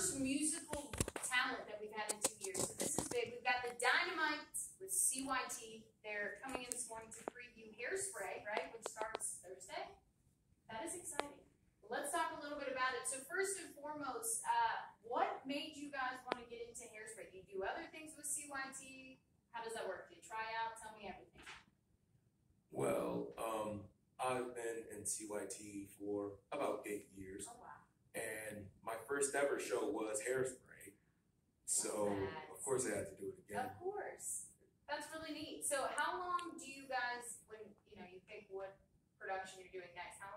first musical talent that we've had in two years. So this is big. We've got the Dynamites with CYT. They're coming in this morning to preview Hairspray, right, which starts Thursday. That is exciting. Let's talk a little bit about it. So first and foremost, uh, what made you guys want to get into Hairspray? Do you do other things with CYT? How does that work? Do you try out? Tell me everything. Well, um, I've been in CYT for about first ever show was Hairspray. So of course I had to do it again. Of course. That's really neat. So how long do you guys when you know you pick what production you're doing next, how